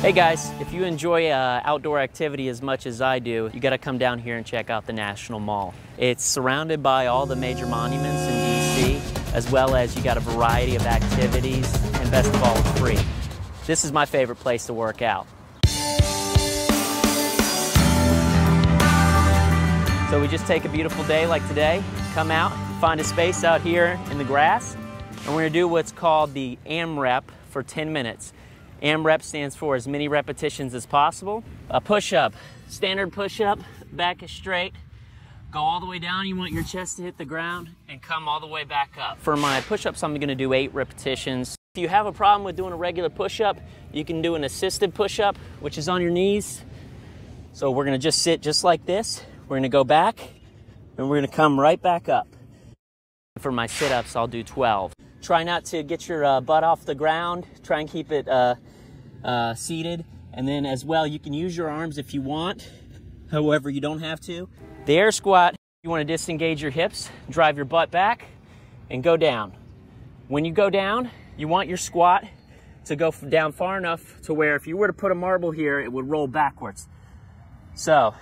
Hey guys, if you enjoy uh, outdoor activity as much as I do, you gotta come down here and check out the National Mall. It's surrounded by all the major monuments in DC, as well as you got a variety of activities, and best of all, it's free. This is my favorite place to work out. So we just take a beautiful day like today, come out, find a space out here in the grass, and we're gonna do what's called the AMRAP for 10 minutes. AMRAP stands for as many repetitions as possible. A push-up, standard push-up, back is straight, go all the way down, you want your chest to hit the ground, and come all the way back up. For my push-ups, I'm gonna do eight repetitions. If you have a problem with doing a regular push-up, you can do an assisted push-up, which is on your knees. So we're gonna just sit just like this. We're gonna go back, and we're gonna come right back up. For my sit-ups, I'll do 12. Try not to get your uh, butt off the ground. Try and keep it uh, uh, seated. And then as well, you can use your arms if you want. However, you don't have to. The air squat, you want to disengage your hips, drive your butt back, and go down. When you go down, you want your squat to go down far enough to where if you were to put a marble here, it would roll backwards. So,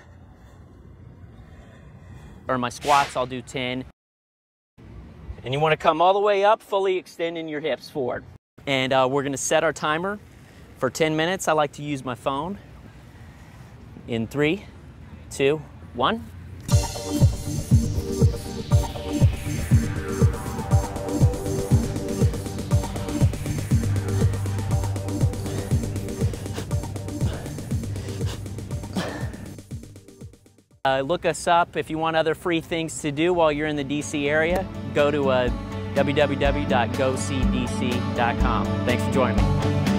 or my squats, I'll do 10. And you want to come all the way up, fully extending your hips forward. And uh, we're going to set our timer for 10 minutes. I like to use my phone. In three, two, one. Uh, look us up if you want other free things to do while you're in the DC area. Go to uh, www.gocdc.com. Thanks for joining me.